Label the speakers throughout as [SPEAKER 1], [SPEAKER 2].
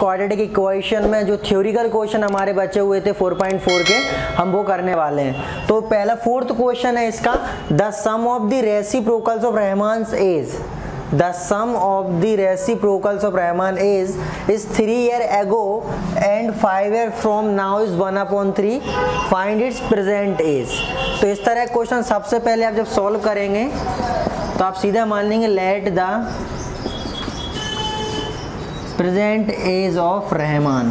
[SPEAKER 1] Quadratic equation में जो theoretical question हमारे बचे हुए थे 4.4 के, हम वो करने वाले हैं। तो पहला फोर्थ क्वेश्चन है इसका the sum of the reciprocals of Rahman age the sum of the reciprocals of Rahman is is 3 year ago and 5 year from now is 1 upon 3 find its present age तो इस तरह question सबसे पहले आप जब solve करेंगे तो आप सीधा मान लेंगे let the present age of Rahman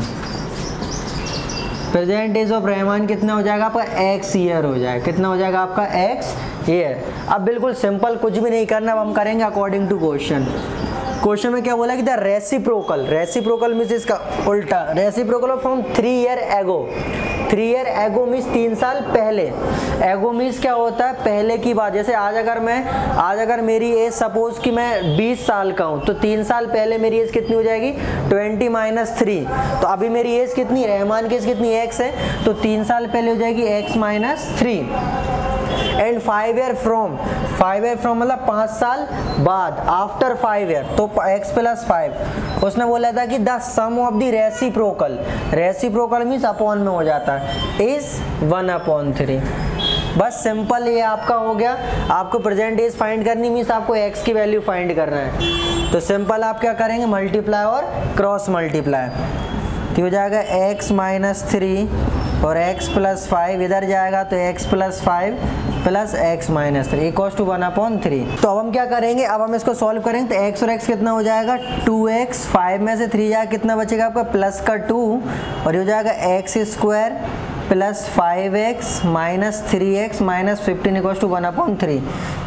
[SPEAKER 1] present age of Rahman कितना हो जाएगा आपका एक्स ईयर हो जाएगा। कितना हो जाएगा आपका एक्स ईयर अब बिल्कुल सिंपल कुछ भी नहीं करना, अब हम करेंगे अकॉर्डिंग टू क्वेश्चन क्वेश्चन में क्या बोला कि द रेसिप्रोकल रेसिप्रोकल मीन्स इसका उल्टा। Reciprocal from three year ago three year ago means तीन साल पहले। एगो मीन्स क्या होता है? पहले की बात, जैसे आज अगर मैं, आज अगर मेरी एज सपोज़ कि मैं 20 साल का हूँ तो तीन साल पहले मेरी एज कितनी हो जाएगी? 20 माइनस थ्री तो अभी मेरी एज कितनी रहमान की एज कितनी? एक्स है। तो तीन साल पहले हो जाएगी x minus three and five year from five year from मतलब पाँच साल बाद आफ्टर फाइव ईयर तो एक्स प्लस फाइव उसने बोला था कि the sum of the reciprocal reciprocal means upon में हो जाता है। इज़ वन अपॉन थ्री बस सिंपल ये आपका हो गया। आपको प्रेजेंट एज फाइंड करनी मीन्स आपको एक्स की वैल्यू फाइंड करना है। तो सिंपल आप क्या करेंगे? मल्टीप्लाई और क्रॉस मल्टीप्लाई तो हो जाएगा एक्स माइनस थ्री और x प्लस फाइव इधर जाएगा तो x plus five plus x minus three equals to one upon three तो अब हम क्या करेंगे? अब हम इसको सॉल्व करेंगे तो x और x कितना हो जाएगा? टू एक्स फाइव में से थ्री जाएगा, कितना बचेगा आपका? प्लस का टू और ये हो जाएगा x square plus five x minus three x minus fifteen equal to one upon three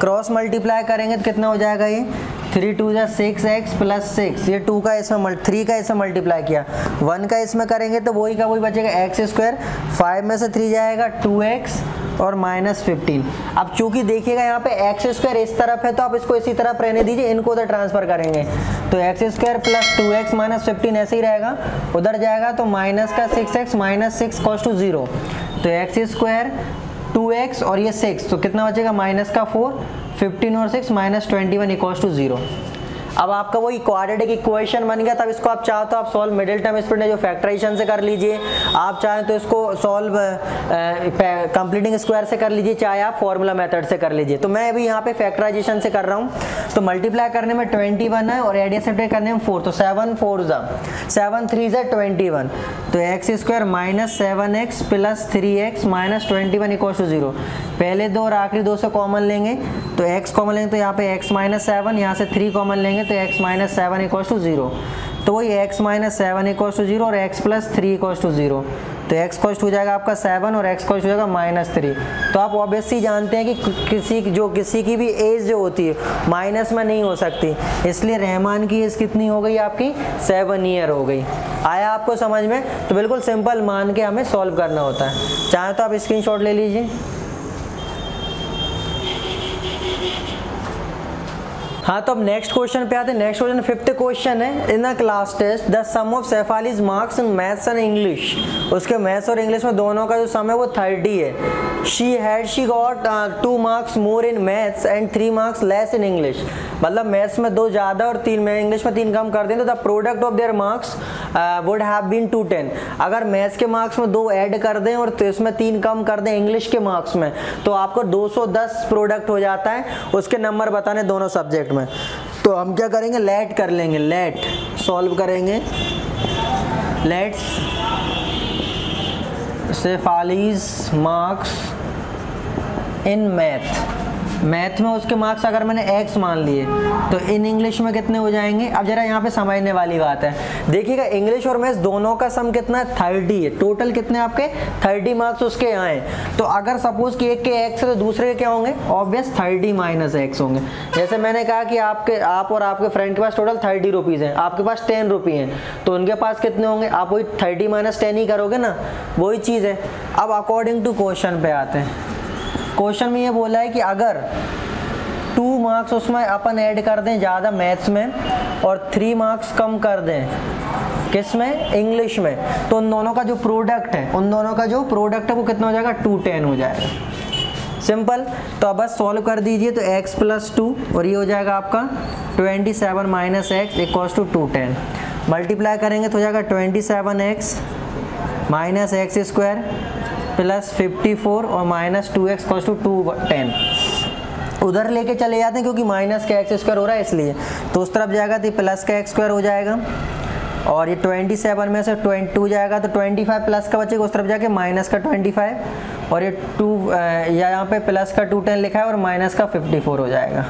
[SPEAKER 1] cross multiply करेंगे तो कितना हो जाएगा ये? थ्री टू जा सिक्स एक्स प्लस सिक्स, ये टू का इसमें थ्री का इसमें मल्टीप्लाई किया। वन का इसमें करेंगे तो वही का वही बचेगा, एक्स स्क्वायर, फाइव में से थ्री जाएगा, टू एक्स और माइनस फिफ्टीन। अब चूँकि देखिएगा यहाँ पे एक्स स्क्वायर इस तरफ़ है तो आप इसको इसी तरफ़ रहने दीजिए, इनको उधर ट्रांसफ़र करेंगे। तो x square plus two x minus fifteen ऐसे ही रहेगा, उधर जाएगा तो माइनस का six x minus six cos two zero. तो एक्स स्क्वायर टू एक्स और ये सिक्स तो कितना बचेगा? माइनस का फोर फिफ्टीन और six minus twenty one equals to zero अब आपका वही क्वाड्रेटिक इक्वेशन बन गया, तब इसको आप चाहो तो आप सॉल्व मिडिल टर्म स्प्रिंट जो फैक्टराइजेशन से कर लीजिए, आप चाहें तो इसको सॉल्व कंप्लीटिंग स्क्वायर से कर लीजिए, चाहे आप फॉर्मूला मेथड से कर लीजिए। तो मैं अभी यहाँ पे फैक्ट्राइजेशन से कर रहा हूँ। तो मल्टीप्लाई करने में ट्वेंटी वन है और एडिशन करने में फोर तो सेवन फोर ज़ा सेवन थ्री ज़ा ट्वेंटी वन तो x square minus seven x plus three x minus twenty one equal to zero पहले दो और आखिरी दो से कॉमन लेंगे तो एक्स कॉमन लेंगे तो यहाँ पे एक्स माइनस सेवन यहाँ से थ्री कॉमन लेंगे तो x minus seven equal to zero तो वही x minus seven equal to zero और x plus three equal to zero तो एक्स कॉस्ट हो जाएगा आपका सेवन और एक्स कॉस्ट हो जाएगा माइनस थ्री तो आप ऑब्वियसली जानते हैं कि किसी जो किसी की भी एज जो होती है माइनस में नहीं हो सकती। इसलिए रहमान की एज कितनी हो गई आपकी? सेवन ईयर हो गई। आया आपको समझ में? तो बिल्कुल सिंपल मान के हमें सॉल्व करना होता है। चाहे तो आप स्क्रीन ले लीजिए। हाँ तो अब नेक्स्ट क्वेश्चन पे आते हैं। नेक्स्ट क्वेश्चन फिफ्थ क्वेश्चन है। In the class test the sum of Shefali's marks in maths and English उसके मैथ्स और इंग्लिश में दोनों का जो सम है, वो थर्टी है। She had she got two marks more in maths and three marks less in English मतलब मैथ्स में दो ज़्यादा और तीन, में इंग्लिश में तीन कम कर दें तो the product of their marks would have been two ten अगर मैथ्स के मार्क्स में दो ऐड कर दें और तो इसमें तीन कम कर दें इंग्लिश के मार्क्स में तो आपको 210 प्रोडक्ट हो जाता है। उसके नंबर बताने दोनों सब्जेक्ट में। तो हम क्या करेंगे? लेट कर लेंगे लेट सॉल्व करेंगे। Let's Shefali's marks in math math में उसके मार्क्स अगर मैंने एक्स मान लिए तो इन इंग्लिश में कितने हो जाएँगे? अब जरा यहाँ पे समझने वाली बात है। देखिएगा इंग्लिश और मैथ्स दोनों का सम कितना है? थर्टी है। टोटल कितने आपके? थर्टी मार्क्स उसके आए तो अगर सपोज़ कि एक के एक्स है तो दूसरे के क्या होंगे? ऑब्वियस थर्टी माइनस एक्स होंगे। जैसे मैंने कहा कि आपके, आप और आपके फ्रेंड के पास टोटल थर्टी रुपीज़ है। आपके पास टेन रुपी हैं। तो उनके पास कितने होंगे? आप वही थर्टी माइनस टेन ही करोगे ना? वही चीज़ है। अब अकॉर्डिंग टू क्वेश्चन पे आते हैं। क्वेश्चन में ये बोला है कि अगर टू मार्क्स उसमें अपन ऐड कर दें ज़्यादा मैथ्स में और थ्री मार्क्स कम कर दें, किसमें? इंग्लिश में। तो उन दोनों का जो प्रोडक्ट है, उन दोनों का जो प्रोडक्ट है वो कितना हो जाएगा? टू टेन हो जाएगा। सिंपल तो अब बस सॉल्व कर दीजिए तो x प्लस टू और ये हो जाएगा आपका twenty seven minus x equals to two ten multiply करेंगे तो हो जाएगा twenty seven x minus x square plus fifty four और minus two x cos to two ten. उधर लेके चले जाते हैं क्योंकि माइनस का एक्स स्क्वायर हो रहा है इसलिए। तो उस तरफ़ जाएगा तो प्लस का एक्स स्क्वायर हो जाएगा। और ये 27 में से 22 जाएगा तो 25 प्लस का बचेगा, उस तरफ़ जाके माइनस का 25 और ये टू या यहाँ पे प्लस का टू टेन लिखा है और माइनस का 54 हो जाएगा।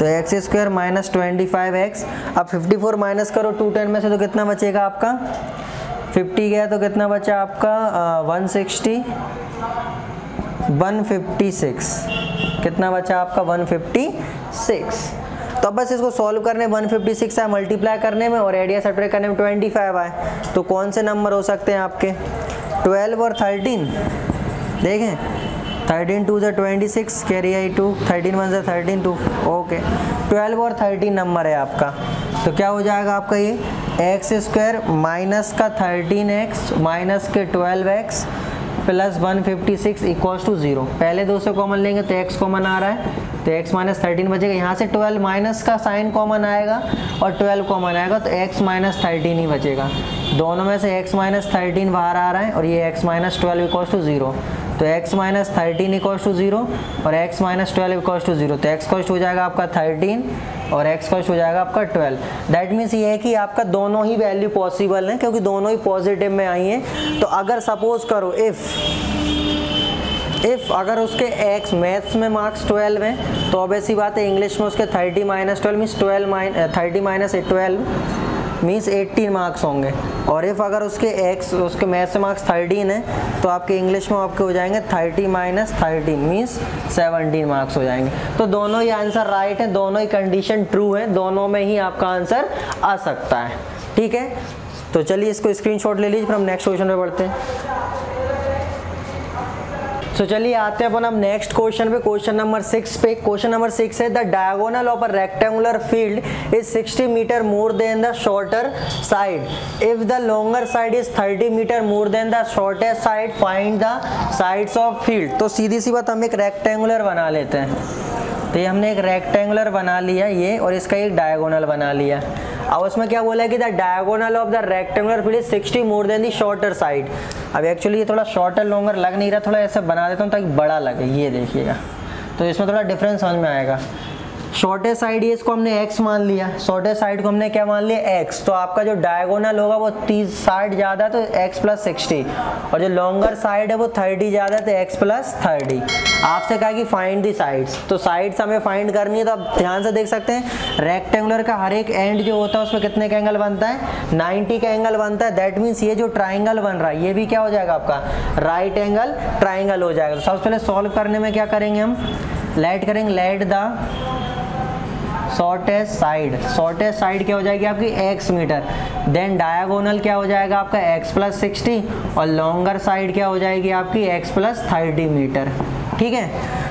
[SPEAKER 1] तो x square minus twenty five x. अब 54 माइनस करो टू टेन में से तो कितना बचेगा आपका? 50 गया तो कितना बचा आपका? One sixty one fifty six कितना बचा आपका? वन फिफ्टी सिक्स तो बस इसको सॉल्व करने 156 है मल्टीप्लाई करने में और एडिया सब्ट्रैक्ट करने में 25 आए। तो कौन से नंबर हो सकते हैं आपके? 12 और 13 देखें 13 टू जो ट्वेंटी सिक्स कैरी आई टू थर्टीन वन जो थर्टीन टू ओके 12 और 13 नंबर है आपका। तो क्या हो जाएगा आपका ये? एक्स स्क्वायर माइनस का थर्टीन एक्स माइनस के twelve x plus one fifty six equals to zero पहले दो से कॉमन लेंगे तो एक्स कॉमन आ रहा है। तो एक्स माइनस थर्टीन बचेगा। यहाँ से ट्वेल्व माइनस का साइन कॉमन आएगा और ट्वेल्व कॉमन आएगा तो एक्स माइनस थर्टीन ही बचेगा। दोनों में से एक्स माइनस थर्टीन बाहर आ रहा है और ये x minus twelve equals to zero तो x minus thirteen equals to zero और x minus twelve equals to zero तो x कॉस्ट हो जाएगा आपका थर्टीन और x कॉस्ट हो जाएगा आपका ट्वेल्व दैट मीन्स ये है कि आपका दोनों ही वैल्यू पॉसिबल है, क्योंकि दोनों ही पॉजिटिव में आई हैं। तो अगर सपोज़ करो इफ़ इफ़ अगर उसके x मैथ्स में मार्क्स 12 हैं तो अब ऐसी बात है इंग्लिश में उसके 30 minus twelve means twelve minus thirty minus twelve means 18 marks होंगे। और इफ़ अगर उसके एक्स उसके मैथ से मार्क्स 13 है तो आपके इंग्लिश में आपके हो जाएँगे 30 माइनस थर्टीन मीन्स 17 मार्क्स हो जाएँगे। तो दोनों ही आंसर राइट हैं, दोनों ही कंडीशन ट्रू है, दोनों में ही आपका आंसर आ सकता है। ठीक है? तो चलिए इसको स्क्रीनशॉट ले लीजिए, फिर हम नेक्स्ट क्वेश्चन पे बढ़ते हैं। सो चलिए आते हैं अपन अब नेक्स्ट क्वेश्चन पे। क्वेश्चन नंबर सिक्स पे। क्वेश्चन नंबर सिक्स है the diagonal of a rectangular field is 60 metre more than the shorter side if the longer side is 30 metre more than the shortest side find the sides of field तो सीधी सी बात, हम एक rectangular बना लेते हैं। तो ये हमने एक रेक्टेंगुलर बना लिया, ये, और इसका एक डायगोनल बना लिया। अब उसमें क्या बोला है कि the diagonal of the rectangular field is 60 more than the shorter side अब एक्चुअली ये थोड़ा शॉर्टर लॉन्गर लग नहीं रहा, थोड़ा ऐसे बना देता हूँ ताकि बड़ा लगे। ये देखिएगा। तो इसमें थोड़ा डिफरेंस समझ में आएगा। शॉर्टेस्ट साइड ये इसको हमने x मान लिया। शॉर्टेस्ट साइड को हमने क्या मान लिया? x तो आपका जो डायगोनल होगा वो तीस साठ ज़्यादा तो x प्लस सिक्सटी और जो लॉन्गर साइड है वो थर्टी ज़्यादा तो x प्लस थर्टी आपसे कहा कि फाइंड दी साइड्स तो साइड्स हमें फाइंड करनी है तो आप ध्यान से देख सकते हैं। रेक्टेंगुलर का हर एक एंड जो होता है उसमें कितने का एंगल बनता है? नाइनटी का एंगल बनता है। दैट मीन्स ये जो ट्राइंगल बन रहा है, ये भी क्या हो जाएगा आपका? राइट एंगल ट्राइंगल हो जाएगा। तो सबसे पहले सॉल्व करने में क्या करेंगे हम? लेट करेंगे let the shortest side shortest side क्या हो जाएगी आपकी? X मीटर देन डायगोनल क्या हो जाएगा आपका? X प्लस सिक्सटी और लॉन्गर साइड क्या हो जाएगी आपकी? X प्लस थर्टी मीटर ठीक है?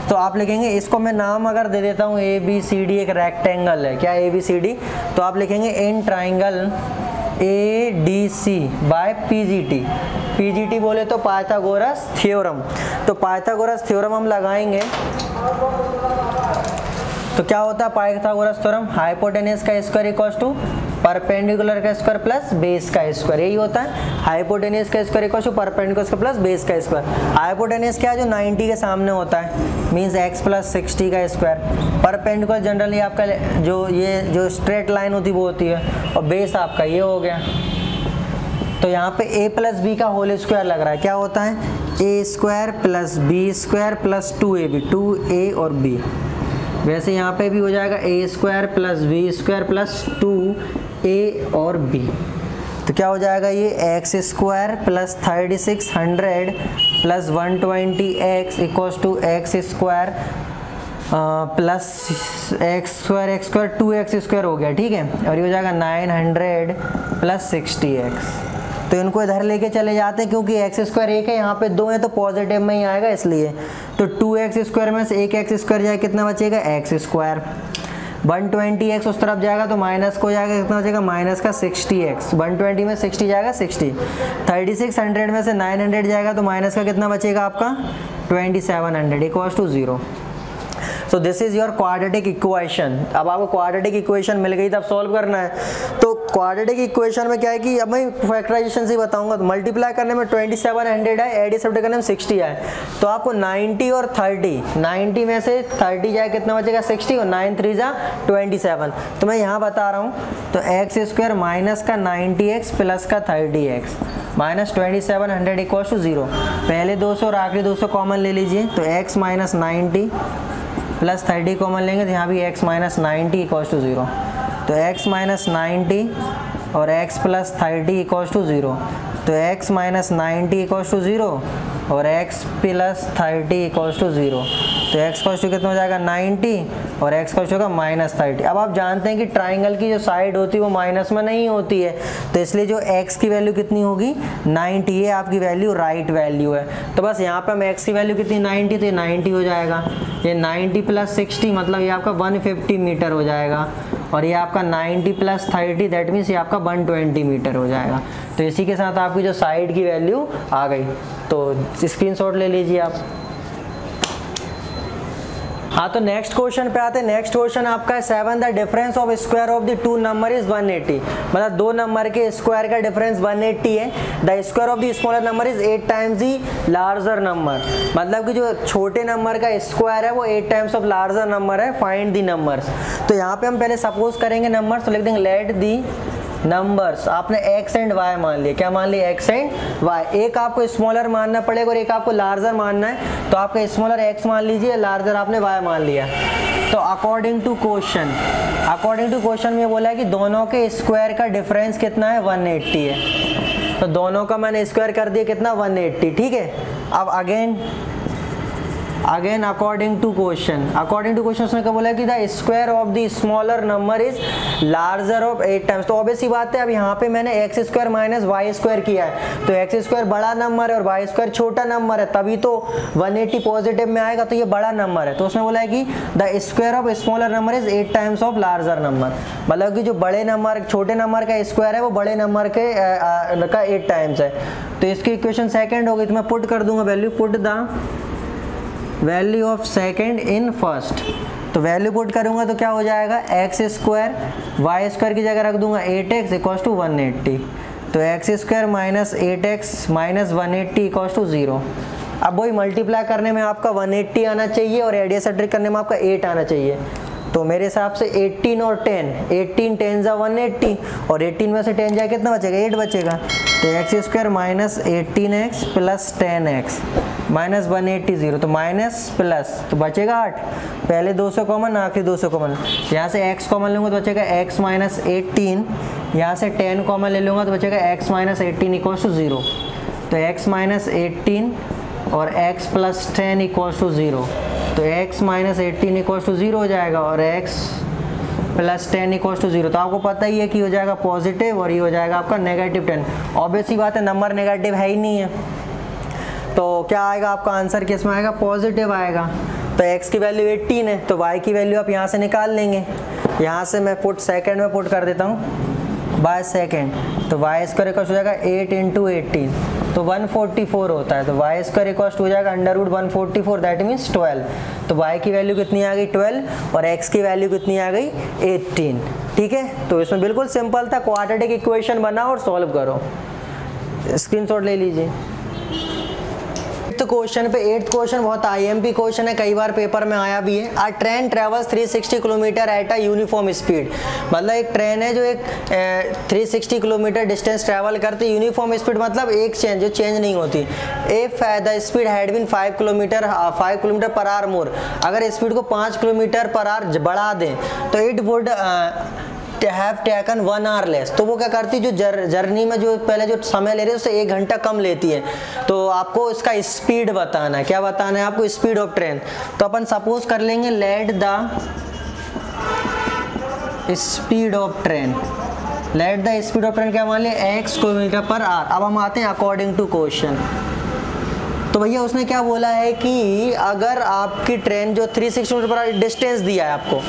[SPEAKER 1] तो आप लिखेंगे, इसको मैं नाम अगर दे देता हूँ ए बी सी डी एक रेक्टेंगल है। क्या ए बी सी डी तो आप लिखेंगे in triangle A D C by P G T P G T बोले तो पाइथागोरस थ्योरम तो पाइथागोरस थ्योरम हम लगाएँगे। तो क्या होता है? पाइथागोरस थ्योरम हाइपोटेनियस का स्क्वायर इक्वल्स टू परपेंडिकुलर का स्क्वायर प्लस बेस का स्क्वायर। यही होता है। हाइपोटेनियस का स्क्वायर इक्वल्स टू परपेंडिकुलर का प्लस बेस का स्क्वायर। हाइपोटेनियस क्या है? जो 90 के सामने होता है। मींस x प्लस सिक्सटी का स्क्वायर। परपेंडिकुलर जनरली आपका जो ये, जो स्ट्रेट लाइन होती वो होती है। और बेस आपका ये हो गया। तो यहाँ पे a प्लस बी का होल स्क्वायर लग रहा है। क्या होता है? A square plus B square plus two A B. Two A और बी। वैसे यहाँ पे भी हो जाएगा A square plus B square plus two A और बी तो क्या हो जाएगा ये x square plus thirty six hundred plus one twenty x equals to x square plus x square x square two x square हो गया, ठीक है? और ये हो जाएगा nine hundred plus sixty x तो इनको इधर लेके चले जाते हैं, क्योंकि एक्स स्क्वायर एक है, यहाँ पे दो है तो पॉजिटिव में ही आएगा इसलिए। तो टू एक्स स्क्वायर में से एक एक्स स्क्वायर जाए, कितना बचेगा? X square one twenty x उस तरफ़ जाएगा तो माइनस को जाएगा, कितना बचेगा? माइनस का सिक्सटी एक्स वन ट्वेंटी में सिक्सटी जाएगा सिक्सटी थर्टी सिक्स हंड्रेड में से नाइन हंड्रेड जाएगा तो माइनस का कितना बचेगा आपका? Twenty seven hundred equals to zero so this is your quadratic equation अब आपको क्वाड्रेटिक इक्वेशन मिल गई, तब सॉल्व करना है। तो क्वाड्रेटिक इक्वेशन में क्या है कि अब मैं फैक्टराइजेशन से बताऊँगा तो मल्टीप्लाई करने में 2700 है एडी सब करने में 60 है। तो आपको 90 और 30 90 में से 30 जाए कितना बचेगा? 60 और 9 थ्री जा 27 तो मैं यहाँ बता रहा हूँ तो एक्स स्क्वायर माइनस का 90x प्लस का 30x minus twenty seven hundred equal to zero पहले 200 और आखिरी 200 कॉमन ले लीजिए तो x minus ninety plus thirty common लेंगे तो यहाँ भी x minus ninety equal to zero तो x माइनस नाइन्टी और x plus thirty equals to zero तो x minus ninety equals to zero और x plus thirty equals to zero तो x कॉस टू कितना हो जाएगा? 90 और x कॉस होगा माइनस थर्टी अब आप जानते हैं कि ट्राइंगल की जो साइड होती है वो माइनस में नहीं होती है। तो इसलिए जो x की वैल्यू कितनी होगी? 90 ये आपकी वैल्यू राइट वैल्यू है। तो बस यहाँ पे हम x की वैल्यू कितनी? 90 तो ये 90 हो जाएगा। ये 90 प्लस सिक्सटी मतलब ये आपका 150 मीटर हो जाएगा। और ये आपका 90 प्लस थर्टी दैट मीन्स ये आपका 120 मीटर हो जाएगा। तो इसी के साथ आपकी जो साइड की वैल्यू आ गई। तो स्क्रीनशॉट ले लीजिए आप। हाँ तो नेक्स्ट क्वेश्चन पे आते हैं। नेक्स्ट क्वेश्चन आपका है seven the difference of square of the two number is 180 मतलब दो नंबर के स्क्वायर का डिफरेंस 180 है। The square of the smaller number is eight times the larger number मतलब कि जो छोटे नंबर का स्क्वायर है, वो eight times of larger number है फाइंड दी नंबर्स तो यहाँ पे हम पहले सपोज़ करेंगे नंबर तो लिख देंगे लेट दी नंबर्स आपने एक्स एंड वाई मान लिया क्या मान लिया एक्स एंड वाई एक आपको स्मॉलर मानना पड़ेगा और एक आपको लार्जर मानना है। तो आपका स्मॉलर एक्स मान लीजिए लार्जर आपने वाई मान लिया। तो according to question according to question में बोला है कि दोनों के स्क्वायर का डिफरेंस कितना है? 180 है। तो दोनों का मैंने स्क्वायर कर दिया, कितना? 180 ठीक है? अब again again according to question according to question उसने क्या बोला कि the square of the smaller number is larger of eight times तो ऑब्वियस ही बात है अब यहाँ पे मैंने x square minus y square किया है। तो एक्स स्क्वायर बड़ा नंबर है और वाई स्क्वायर छोटा नंबर है तभी तो 180 पॉजिटिव में आएगा तो ये बड़ा नंबर है। तो उसने बोला है कि the square of smaller number is eight times of larger number मतलब कि जो बड़े नंबर छोटे नंबर का स्क्वायर है वो बड़े नंबर के आ, आ, का एट टाइम्स है। तो इसकी इक्वेशन सेकेंड होगी तो मैं पुट कर दूँगा value put the value of second in first. तो वैल्यू पुट करूँगा तो क्या हो जाएगा? एक्स स्क्वायर वाई स्क्वायर की जगह रख दूँगा eight x equals to one eighty तो x square minus eight x minus one eighty equals to zero अब वही मल्टीप्लाई करने में आपका 180 आना चाहिए और एडिया सट्रिक करने में आपका 8 आना चाहिए। तो मेरे हिसाब से 18 और 10 18 टेन जा वन एट्टी और 18 में से 10 जाए कितना बचेगा? 8 बचेगा। तो x square minus eighteen x plus ten x minus one eighty zero तो माइनस प्लस तो बचेगा आठ। पहले 200 कॉमन, आखिरी 200 कॉमन। यहाँ से x कॉमन लूँगा तो बचेगा x माइनस एट्टीन। यहाँ से 10 कॉमन ले लूँगा तो बचेगा x minus eighteen equals to zero तो x माइनस एट्टीन और x plus ten equals to zero तो x minus eighteen equals to zero हो जाएगा और x plus ten equals to zero तो आपको पता ही है कि हो जाएगा पॉजिटिव और ये हो जाएगा आपका नेगेटिव टेन। ऑब्वियस ही बात है नंबर नेगेटिव है ही नहीं है। तो क्या आएगा? आपका आंसर किसमें आएगा? पॉजिटिव आएगा। तो x की वैल्यू 18 है तो y की वैल्यू आप यहाँ से निकाल लेंगे। यहाँ से मैं पुट सेकेंड में पुट कर देता हूँ। बाय सेकेंड तो वाई स्क्वायर इक्वल हो जाएगा एट इंटू एटीन तो 144 होता है तो वाई स्क्वायर इक्वल हो जाएगा under root one forty four that means twelve तो y की वैल्यू कितनी आ गई? 12 और x की वैल्यू कितनी आ गई? 18 ठीक है? तो इसमें बिल्कुल सिंपल था क्वाड्रेटिक इक्वेशन बनाओ और सॉल्व करो। स्क्रीनशॉट ले लीजिए। क्वेश्चन पे एट्थ क्वेश्चन बहुत आईएमपी क्वेश्चन है कई बार पेपर में आया भी है। A train travels 360 kilometre at a uniform speed मतलब एक ट्रेन है जो एक ए, 360 किलोमीटर डिस्टेंस ट्रेवल करती यूनिफॉर्म स्पीड मतलब एक चेंज जो चेंज नहीं होती। If the speed had been 5 kilometre five kilometre per hour more अगर स्पीड को पाँच किलोमीटर पर आर बढ़ा दें तो it would have taken one hour less तो वो क्या करती है जो जर, जर्नी में जो पहले जो समय ले रही है उससे एक घंटा कम लेती है। तो आपको इसका स्पीड बताना है। क्या बताना है आपको? स्पीड ऑफ़ ट्रेन तो अपन सपोज़ कर लेंगे let the speed of train let the speed of train क्या मान लिया? एक्स किलोमीटर पर आर अब हम आते हैं अकॉर्डिंग टू क्वेश्चन तो भैया उसने क्या बोला है कि अगर आपकी ट्रेन जो 360 किलोमीटर पर डिस्टेंस दिया है आपको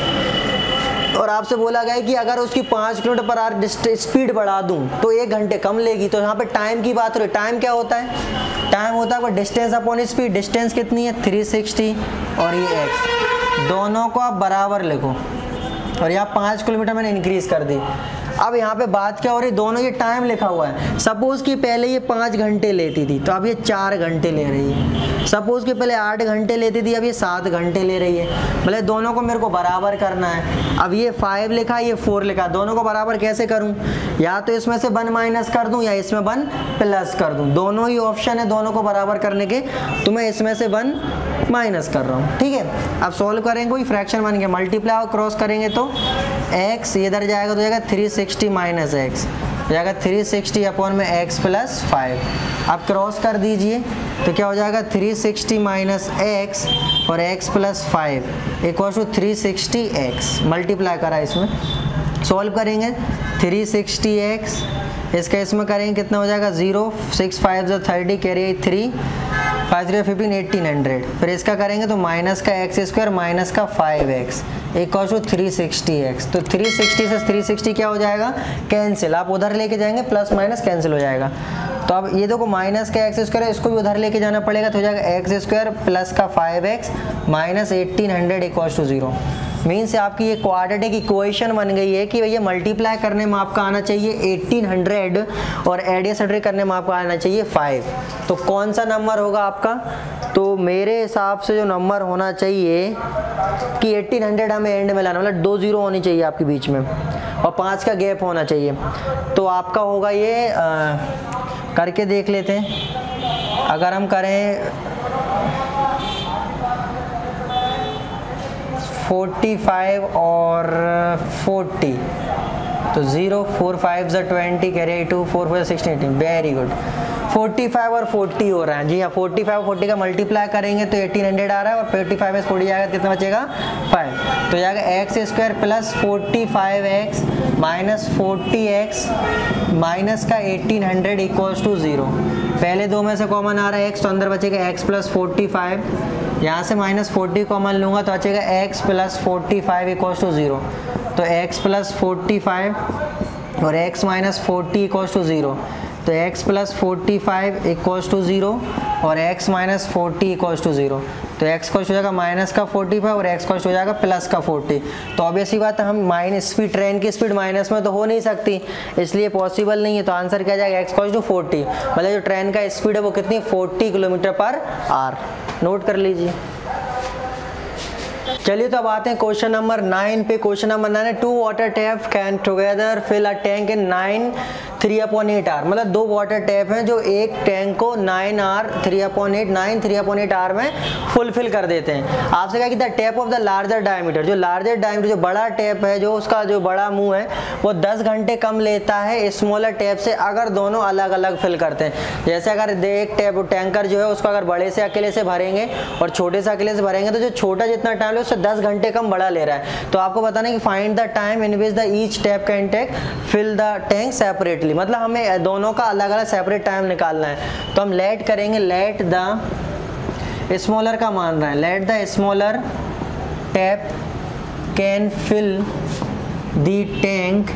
[SPEAKER 1] और आपसे बोला गया कि अगर उसकी पाँच किलोमीटर पर आर स्पीड बढ़ा दूँ तो एक घंटे कम लेगी। तो यहाँ पर टाइम की बात हो रही टाइम क्या होता है? टाइम होता है डिस्टेंस अपॉन स्पीड डिस्टेंस कितनी है? 360 और ये एक्स दोनों को आप बराबर लिखो। और यहाँ पाँच किलोमीटर मैंने इंक्रीज कर दी। अब यहाँ पे बात क्या हो रही है? दोनों ये टाइम लिखा हुआ है। सपोज़ कि पहले ये पाँच घंटे लेती थी तो अब ये चार घंटे ले रही है। सपोज़ कि पहले आठ घंटे लेती थी, अब ये सात घंटे ले रही है। भले दोनों को मेरे को बराबर करना है। अब ये फाइव लिखा, ये फोर लिखा, दोनों को बराबर कैसे करूँ? या तो इसमें से वन माइनस कर दूँ, या इसमें वन प्लस कर दूँ। दोनों ही ऑप्शन है दोनों को बराबर करने के। तो मैं इसमें से वन माइनस कर रहा हूँ। ठीक है? अब सॉल्व करेंगे, कोई फ्रैक्शन बन गया। मल्टीप्लाई और क्रॉस करेंगे तो? X इधर जाएगा तो जाएगा 360 सिक्सटी माइनस एक्स जाएगा 360 सिक्सटी अपॉन में एक्स प्लस फाइव आप क्रॉस कर दीजिए तो क्या हो जाएगा? 360 सिक्सटी माइनस एक्स और x plus five equal to three sixty x multiply करा इसमें. सॉल्व करेंगे. 360 सिक्सटी एक्स इसका इसमें करेंगे कितना हो जाएगा? ज़ीरो सिक्स फाइव जो थर्टी कह carry three five three fifteen eighteen hundred फिर इसका करेंगे तो माइनस का एक्स स्क्वायर माइनस का फाइव एक्स एक टू थ्री सिक्सटी एक्स तो थ्री सिक्सटी से थ्री सिक्सटी क्या हो जाएगा? कैंसिल आप उधर लेके जाएँगे प्लस माइनस कैंसिल हो जाएगा। तो अब ये देखो माइनस का एक्स स्क्वायर इसको भी उधर लेके जाना पड़ेगा तो हो जाएगा एक्स स्क्वायर प्लस का five x minus eighteen hundred equal to zero means आपकी ये क्वाड्रेटिक इक्वेशन बन गई है कि भैया मल्टीप्लाई करने में आपका आना चाहिए 1800 और एडियस करने में आपका आना चाहिए 5 तो कौन सा नंबर होगा आपका? तो मेरे हिसाब से जो नंबर होना चाहिए कि 1800 हमें एंड में लाना मतलब दो ज़ीरो होनी चाहिए आपके बीच में और पाँच का गैप होना चाहिए। तो आपका होगा ये आ, करके देख लेते हैं। अगर हम करें 45 और 40 तो ज़ीरो फोर फाइव ज़ा ट्वेंटी कह carry two four four sixteen eighteen very good 45 और 40 हो रहा है। जी हाँ 45 और 40 का मल्टीप्लाई करेंगे तो 1800 आ रहा है और 45 में 40 जाएगा कितना बचेगा? फाइव तो जाएगा x square plus forty five x minus forty x minus का eighteen hundred equals to zero पहले दो में से कॉमन आ रहा है एक्स तो अंदर बचेगा एक्स प्लस फोर्टी फाइव यहाँ से माइनस फोर्टी कॉमन लूँगा तो बचेगा x plus forty five equals to zero. तो एक्स प्लस फोर्टी फाइव और x minus forty equals to zero. तो x plus forty five equals to zero और x minus forty equals to zero. तो x cost हो जाएगा minus का forty five और x cost हो जाएगा प्लस का फोर्टी। तो ऑब्वियसली बात है, हम माइनस स्पीड ट्रेन की स्पीड माइनस में तो हो नहीं सकती, इसलिए पॉसिबल नहीं है। तो आंसर क्या जाएगा एक्स कॉस्ट टू फोर्टी। मतलब जो ट्रेन का स्पीड है वो कितनी? Forty kilometre per hour note कर लीजिए। चलिए तो अब आते हैं क्वेश्चन नंबर नाइन पे। Question number nine two water tap can together fill a tank in nine three upon eight hour मतलब दो वाटर टैप हैं जो एक टैंक को nine hour three upon eight nine three upon eight hour में fulfil कर देते हैं। आपसे कहा कि the tap of the larger diameter जो लार्जर डायमीटर जो बड़ा टैप है, जो उसका जो बड़ा मुँह है, वो दस घंटे कम लेता है स्मॉलर टैप से अगर दोनों अलग अलग फिल करते हैं। जैसे अगर एक टैप टैंकर जो है, उसको अगर बड़े से अकेले से भरेंगे और छोटे से अकेले से भरेंगे तो जो छोटा जितना टाइम है उससे दस घंटे कम बड़ा ले रहा है। तो आपको बताना कि find the time in which the each tap can take fill the tank separately मतलब हमें दोनों का अलग अलग सेपरेट टाइम निकालना है। तो हम लेट करेंगे लेट द स्मॉलर का मान रहा है। Let the smaller tap can fill the tank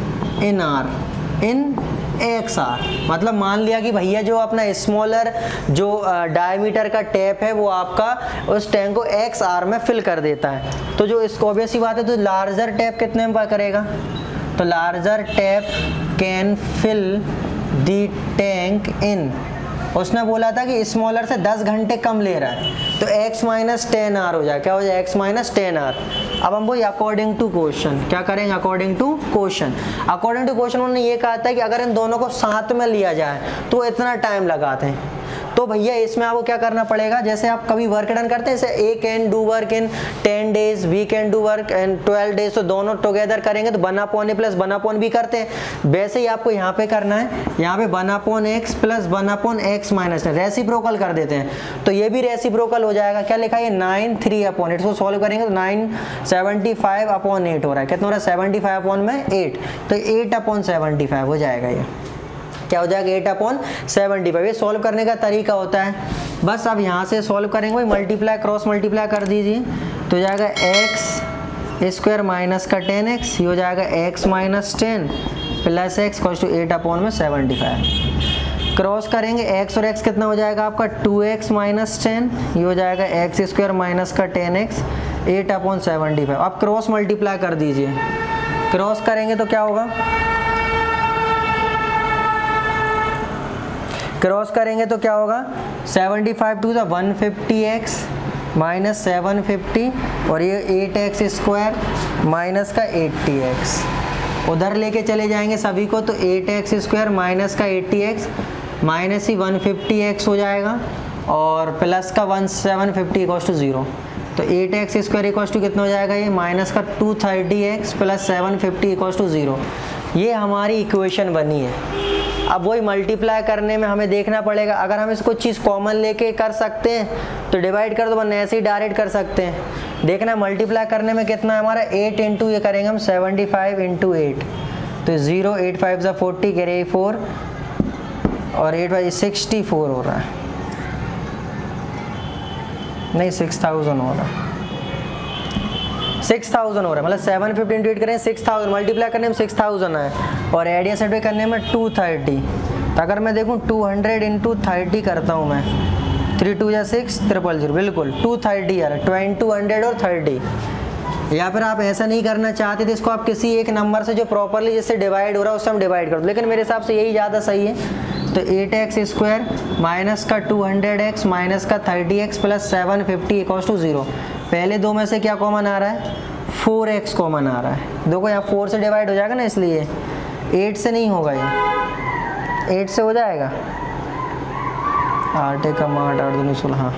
[SPEAKER 1] in hour in x hour मतलब मान लिया कि भैया जो अपना स्मॉलर जो डायमीटर का टैप है, वो आपका उस टैंक को एक्स आर में फिल कर देता है। तो जो इसको ऑब्वियसली बात है तो लार्जर टैप कितने में करेगा? तो larger tap can fill the tank in उसने बोला था कि स्मॉलर से 10 घंटे कम ले रहा है। तो x माइनस टेन आर हो जाए। क्या हो जाए? x माइनस टेन आर अब हम बोलिए अकॉर्डिंग टू क्वेश्चन क्या करेंगे? According to question according to question उन्होंने ये कहा था कि अगर इन दोनों को साथ में लिया जाए तो इतना टाइम लगाते हैं। तो भैया, इसमें आपको क्या करना पड़ेगा? जैसे आप कभी वर्क डन करते हैं, जैसे A can do work in ten days B can do work in twelve days तो दोनों टुगेदर करेंगे तो बना पोन ए प्लस बना पोन भी करते हैं। वैसे ही आपको यहाँ पे करना है, यहाँ पे बना पोन एक्स प्लस बना पोन एक्स माइनस रेसिप्रोकल कर देते हैं। तो ये भी रेसिप्रोकल हो जाएगा। क्या लिखा है? नाइन थ्री अपॉन एट को सॉल्व करेंगे तो nine seventy five upon eight हो रहा है। कितना हो रहा है? सेवेंटी फाइव अपॉन में एट तो एट अपॉन सेवेंटी फाइव हो जाएगा ये। क्या हो जाएगा? एट अपॉन सेवेंटी फाइव ये सॉल्व करने का तरीका होता है। बस अब यहाँ से सॉल्व करेंगे भाई मल्टीप्लाई क्रॉस मल्टीप्लाई कर दीजिए। तो जाएगा एक्स स्क्वायर माइनस का टेन एक्स ये हो जाएगा x minus ten plus x कॉस टू एट अपॉन में सेवेंटी फाइव क्रॉस करेंगे एक्स और एक्स कितना हो जाएगा आपका? टू एक्स माइनस टेन ये हो जाएगा एक्स स्क्वायर माइनस का ten x eight upon seventy five आप क्रॉस मल्टीप्लाई कर दीजिए। क्रॉस करेंगे तो क्या होगा? क्रॉस करेंगे तो क्या होगा? 75 फाइव टू ज़ा one fifty x minus seven fifty और ये एट एक्स स्क्वायर माइनस का एट्टी एक्स। उधर लेके चले जाएँगे सभी को तो एट एक्स स्क्वायर माइनस का एट्टी एक्स माइनस ही वन फिफ्टी एक्स हो जाएगा और प्लस का one seven fifty equals to zero. तो eight x square equals to कितना हो जाएगा ये? माइनस का two thirty x plus seven fifty equals to zero. ये हमारी इक्वेशन बनी है। अब वही मल्टीप्लाई करने में हमें देखना पड़ेगा। अगर हम इसको चीज़ कॉमन लेके कर सकते हैं तो डिवाइड कर दो, वरना ऐसे ही डायरेक्ट कर सकते हैं। देखना मल्टीप्लाई करने में कितना है हमारा? एट इंटू ये करेंगे हम सेवेंटी फाइव इंटू एट तो ज़ीरो एट फाइव ज़ा फोर्टी करे फोर और एट फाइव सिक्सटी फोर हो रहा है। नहीं सिक्स थाउज़ेंड हो रहा है। सिक्स थाउज़ेंड हो रहा है मतलब सेवन फिफ्टी इंटू करें सिक्स थाउज़ेंड मल्टीप्लाई करने में सिक्स थाउज़ेंड है और एडिया सेट करने में टू थर्टी तो अगर मैं देखूँ टू हंड्रेड इंटू थर्टी करता हूँ मैं। थ्री टू या सिक्स ट्रिपल ज़ीरो बिल्कुल टू थर्टी यार ट्वेंटी हंड्रेड और थर्टी या फिर आप ऐसा नहीं करना चाहते थे, इसको आप किसी एक नंबर से जो प्रॉपरली जिससे डिवाइड हो रहा है, उससे हम डिवाइड कर दो। लेकिन मेरे हिसाब से यही ज़्यादा सही है। तो एट एक्स स्क्वायर माइनस का टू हंड्रेड एक्स माइनस का thirty x plus seven fifty equals to zero पहले दो में से क्या कॉमन आ रहा है? फोर एक्स कॉमन आ रहा है। देखो यहाँ फोर से डिवाइड हो जाएगा ना इसलिए। एट से नहीं होगा ये। एट से हो जाएगा। आठ एक कम आठ आठ दो सोलह हाँ।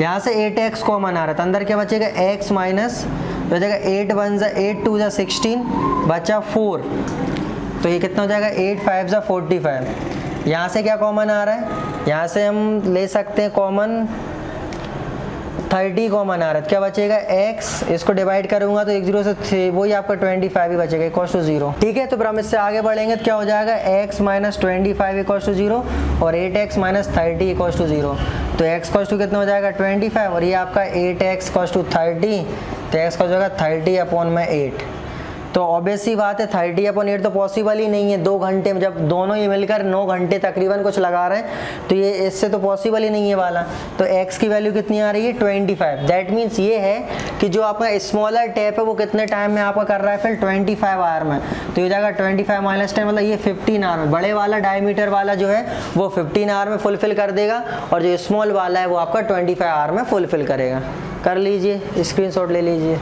[SPEAKER 1] यहाँ से एट एक्स कॉमन आ रहा तो अंदर क्या बचेगा? एक्स माइनस, बचेगा एट वन ज़ा, एट टू ज़ा सिक्सटीन, बचा फोर। तो ये कितना हो जाएगा? एट फाइव ज़ा फोर्टी फाइव। यहाँ से क्या कॉमन आ रहा है? यहाँ से हम ले सकते हैं कॉमन थर्टी कॉमन आ रहा है क्या बचेगा? एक्स इसको डिवाइड करूँगा तो एक ज़ीरो से थ्री वही आपका ट्वेंटी फाइव ही बचेगा इक्वल टू ज़ीरो ठीक है तो फिर हम इससे आगे बढ़ेंगे तो क्या हो जाएगा? X minus twenty five equal to zero और eight x minus thirty equal to zero तो एक्स कॉस टू कितना हो जाएगा? ट्वेंटी फाइव और ये आपका eight x cos to thirty तो एक्स कॉस होगा थर्टी अपॉन में एट तो ऑब्वियस बात है थर्टी अपॉन एट तो पॉसिबल ही नहीं है। दो घंटे में जब दोनों ही मिलकर नौ घंटे तकरीबन कुछ लगा रहे हैं तो ये इससे तो पॉसिबल ही नहीं है वाला। तो एक्स की वैल्यू कितनी आ रही है? ट्वेंटी फाइव दैट मीन्स ये है कि जो आपका स्मॉलर टैप है, वो कितने टाइम में आपका कर रहा है? फिर ट्वेंटी फाइव आवर में। तो ये जाएगा ट्वेंटी फाइव माइनस टेन मतलब ये फिफ्टीन आवर में। बड़े वाला डायमीटर वाला जो है, वो फिफ्टीन आवर में फुलफिल कर देगा, और जो स्मॉल वाला है, वो आपका ट्वेंटी फाइव आवर में फुलफिल करेगा। कर लीजिए स्क्रीन ले लीजिए।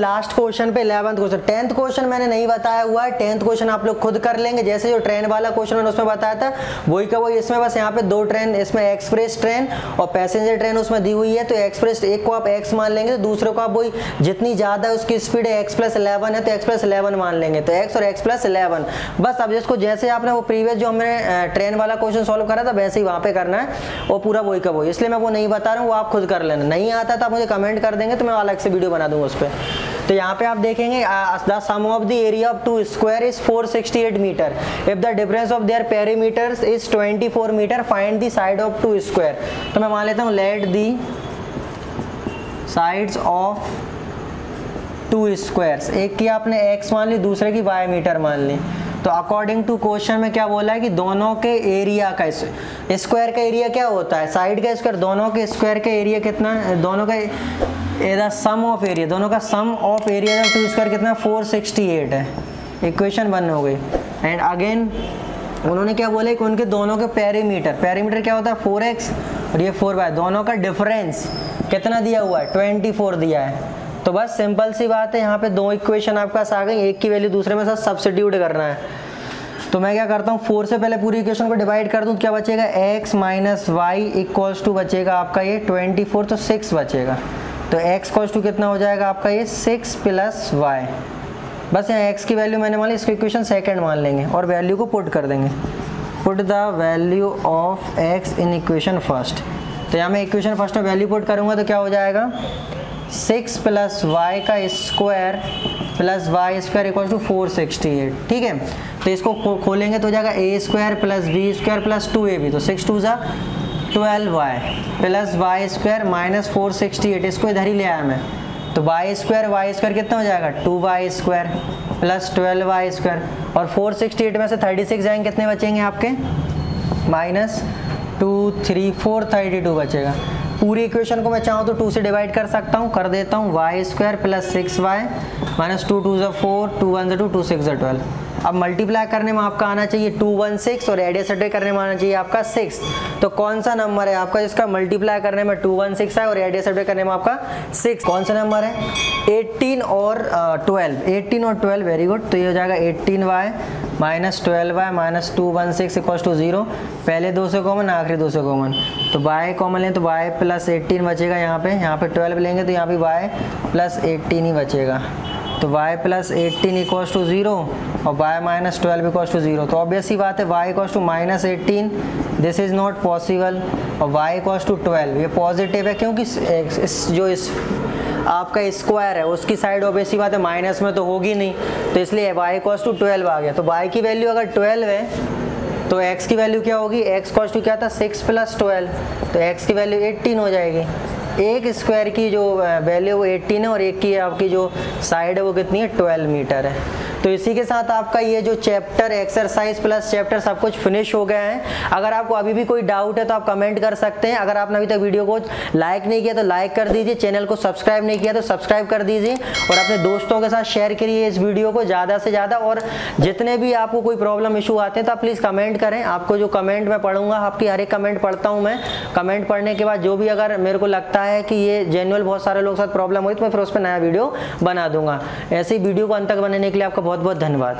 [SPEAKER 1] लास्ट क्वेश्चन पे इलेवंथ क्वेश्चन टेंथ क्वेश्चन मैंने नहीं बताया हुआ है. टेंथ क्वेश्चन आप लोग खुद कर लेंगे. जैसे जो ट्रेन वाला क्वेश्चन मैंने उसमें बताया था, वही का वही इसमें बस यहाँ पे दो ट्रेन इसमें एक्सप्रेस ट्रेन और पैसेंजर ट्रेन उसमें दी हुई है. तो एक्सप्रेस एक को आप एक्स मान लेंगे तो दूसरे को आप वही जितनी ज़्यादा उसकी स्पीड है एक्स प्लस इलेवन है तो एक्स प्लस इलेवन मान लेंगे. तो एक्स और एक्स प्लस इलेवन बस अब जिसको जैसे आपने वो प्रीवियस जो हमने ट्रेन वाला क्वेश्चन सॉल्व करा था, वैसे ही वहाँ पे करना है. और पूरा वही का वही. इसलिए मैं वो नहीं बता रहा हूँ, वो आप खुद कर लेना. नहीं आता तो आप मुझे कमेंट कर देंगे तो मैं अलग से वीडियो बना दूँगा उस पर तो यहाँ पे आप देखेंगे the sum of the area of two square is 468 metre if the difference of their perimeters is 24 metre find the side of two square तो मैं मान लेता हूँ let the sides of two squares एक की आपने x मान ली, दूसरे की y मीटर मान ली. तो अकॉर्डिंग टू क्वेश्चन में क्या बोला है कि दोनों के एरिया का स्क्वायर का एरिया क्या होता है? साइड का स्क्वायर दोनों के स्क्वायर का एरिया कितना है? दोनों का एदा सम ऑफ़ एरिया दोनों का सम ऑफ़ एरिया जब टू स्क्वायर कितना? 468 है। इक्वेशन वन हो गई। एंड अगेन उन्होंने क्या बोला कि उनके दोनों के पेरीमीटर पैरीमीटर क्या होता है? फोर एक्स और ये फोर वाई दोनों का डिफरेंस कितना दिया हुआ है? ट्वेंटी फोर दिया है। तो बस सिंपल सी बात है, यहाँ पे दो इक्वेशन आपके आ गई, एक की वैल्यू दूसरे में साथ सब्सिट्यूट करना है। तो मैं क्या करता हूँ फोर से पहले पूरी इक्वेशन को डिवाइड कर दूँ तो क्या बचेगा? X minus y equals to बचेगा आपका ये ट्वेंटी फोर तो सिक्स बचेगा। तो x कॉस टू कितना हो जाएगा आपका ये सिक्स प्लस वाई बस यहाँ x की वैल्यू मैंने मान ली, इसको इक्वेशन सेकेंड मान लेंगे और वैल्यू को पुट कर देंगे। Put the value of x in equation first तो यहाँ मैं इक्वेशन फ़र्स्ट में वैल्यू पुट करूँगा तो क्या हो जाएगा? सिक्स प्लस वाई का square plus y square equal to four sixty eight ठीक है? तो इसको खोलेंगे तो हो जाएगा a square plus b square plus two a b तो सिक्स टू ज़ा twelve y plus y square minus four sixty eight इसको इधर ही ले आया मैं। तो वाई स्क्वायर वाई स्क्वायर कितना हो जाएगा? Two y square plus twelve y square और फोर सिक्सटी एट में से थर्टी सिक्स जाएँगे, कितने बचेंगे आपके? Minus two three four thirty two बचेगा। पूरी इक्वेशन को मैं चाहूँ तो टू से डिवाइड कर सकता हूँ, कर देता हूँ y square plus six y minus two two ज़ा फोर टू वन ज़ा टू टू सिक्स ज़ा ट्वेल्व अब मल्टीप्लाई करने में आपका आना चाहिए टू वन सिक्स और एडिया करने में आना चाहिए आपका सिक्स तो कौन सा नंबर है आपका? जिसका मल्टीप्लाई करने में टू वन सिक्स है और एडिया करने में आपका सिक्स कौन सा नंबर है? एट्टीन और ट्वेल्व एट्टीन और ट्वेल्व वेरी गुड तो ये हो जाएगा eighteen y minus twelve y minus two one six equals to zero पहले दो सौ कॉमन आखिरी दो सौ कॉमन तो वाई कॉमन लें तो वाई प्लस एट्टीन बचेगा यहाँ पे। यहाँ पे ट्वेल्व लेंगे तो यहाँ पे वाई प्लस एट्टीन ही बचेगा। तो y plus eighteen equals to zero और y minus twelve equals to zero तो ऑब्वियस ही बात है, y equals to minus eighteen this is not possible और y इक्वस टू ट्वेल्व ये पॉजिटिव है क्योंकि इस जो इस, आपका स्क्वायर है, उसकी साइड ऑब्वियस ही बात है माइनस में तो होगी नहीं तो इसलिए y इक्वस टू ट्वेल्व आ गया। तो y की वैल्यू अगर ट्वेल्व है तो x की वैल्यू क्या होगी? x कॉस टू क्या था? सिक्स प्लस ट्वेल्व तो x की वैल्यू एट्टीन हो जाएगी। एक स्क्वायर की जो वैल्यू वो 18 है और एक की आपकी जो साइड है वो कितनी है? 12 मीटर है। तो इसी के साथ आपका ये जो चैप्टर एक्सरसाइज प्लस चैप्टर सब कुछ फिनिश हो गया है। अगर आपको अभी भी कोई डाउट है तो आप कमेंट कर सकते हैं। अगर आपने अभी तक वीडियो को लाइक नहीं किया तो लाइक कर दीजिए। चैनल को सब्सक्राइब नहीं किया तो सब्सक्राइब कर दीजिए। और अपने दोस्तों के साथ शेयर करिए इस वीडियो को ज़्यादा से ज़्यादा। और जितने भी आपको कोई प्रॉब्लम इशू आते हैं तो आप प्लीज़ कमेंट करें। आपको जो कमेंट मैं पढ़ूँगा, आपकी हर एक कमेंट पढ़ता हूँ मैं। कमेंट पढ़ने के बाद जो भी अगर मेरे को लगता है कि ये जेनुअल बहुत सारे लोग साथ प्रॉब्लम हुई तो मैं फिर उस पर नया वीडियो बना दूँगा। ऐसे ही वीडियो को अंत तक बनाने के लिए आपका बहुत बहुत धन्यवाद।